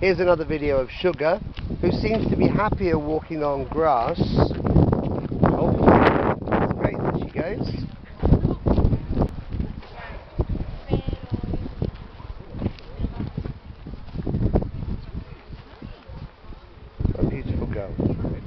Here's another video of Sugar, who seems to be happier walking on grass. Oh, great, there she goes. A beautiful girl.